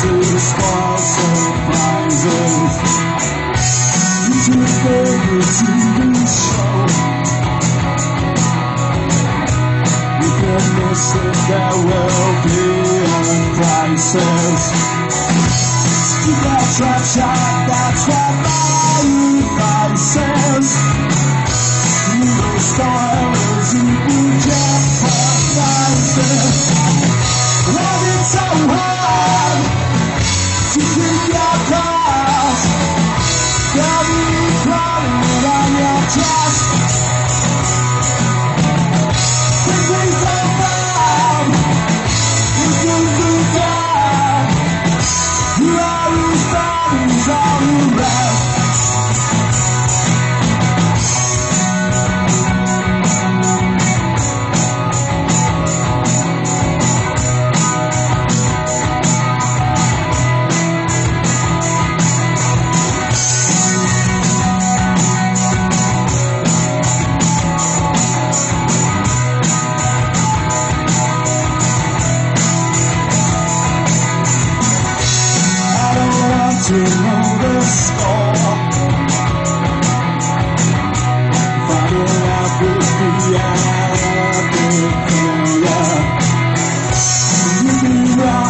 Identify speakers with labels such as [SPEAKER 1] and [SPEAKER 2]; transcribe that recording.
[SPEAKER 1] To. It's your favorite TV show. If you miss it, there will be a crisis. You got shot, that's what my advice is. You know, stars,